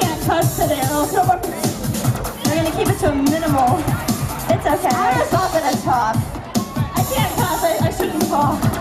can't touch today. It'll. We're gonna keep it to a minimal. It's okay. I was off at the top. I can't pass. I, I shouldn't fall.